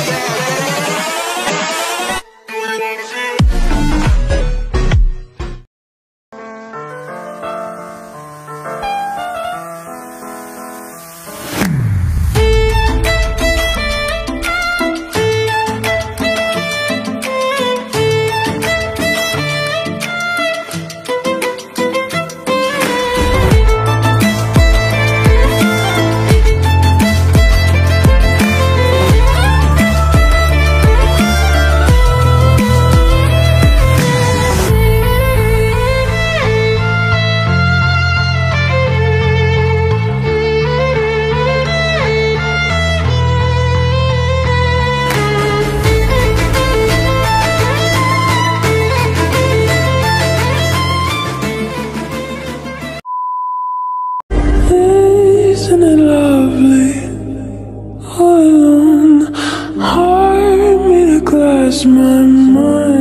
Yeah. Isn't it lovely? All alone, heart made a glass, my mind.